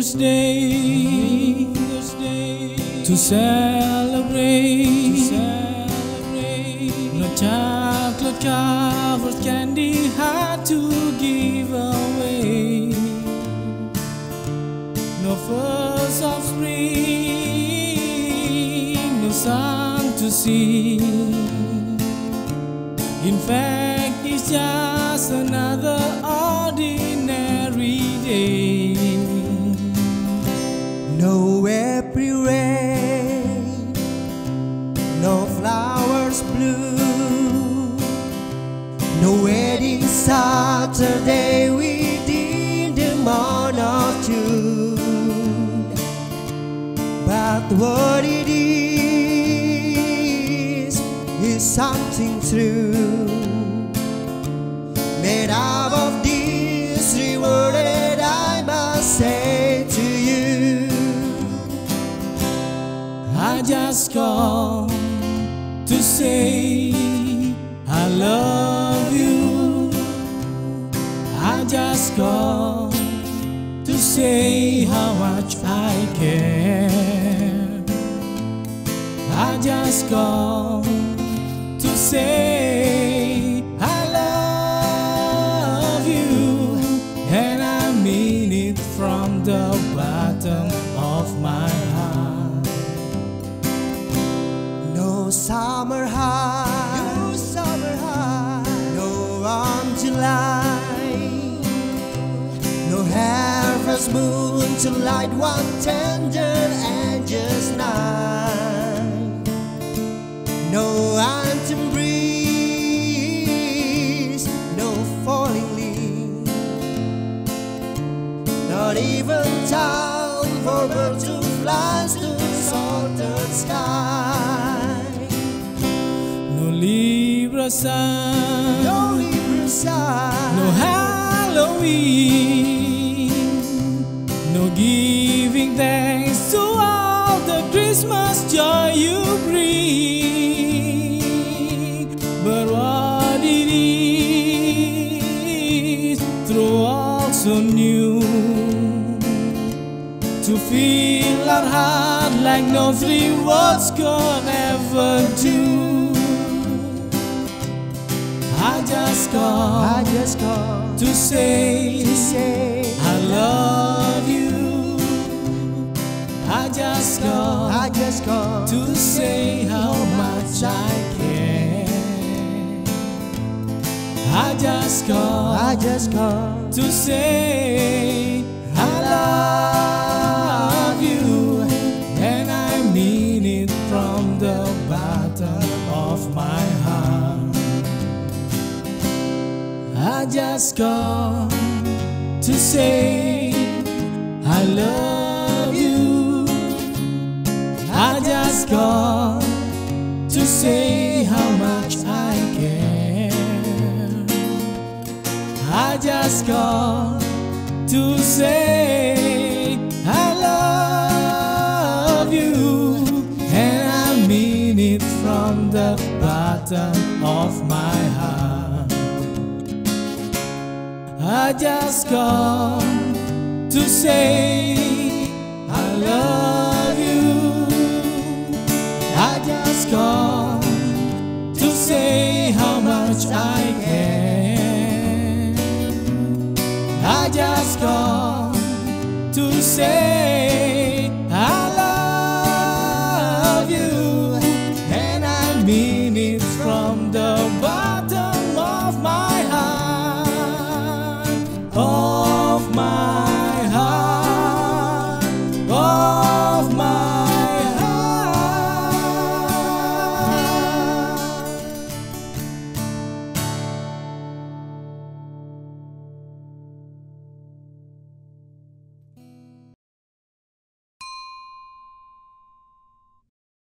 To celebrate. No chocolate covered candy hard to give away. No first of spring, no sun to see. In fact, it's just another ordinary day. No wedding Saturday within the month of June. But what it is is something true, made up of this rewarded. I must say to you. I just come to say say how much I care. I just called to say harvest moon to light one tender angel's night, no autumn breeze, no falling leaf, not even time for birds to fly to salted sky. No Libra sun, No Libra sign, no Halloween, Christmas joy you bring. But what it is, through all so new, to feel our heart like no three words could ever do. I just call I just called to say, to say just call I just called to say how much I care. I just call I just called to say I love you, and I mean it from the bottom of my heart. I just called to say I love Just called to say how much I care. I just called to say I love you, and I mean it from the bottom of my heart. I just called to say I love much I care. I just called to say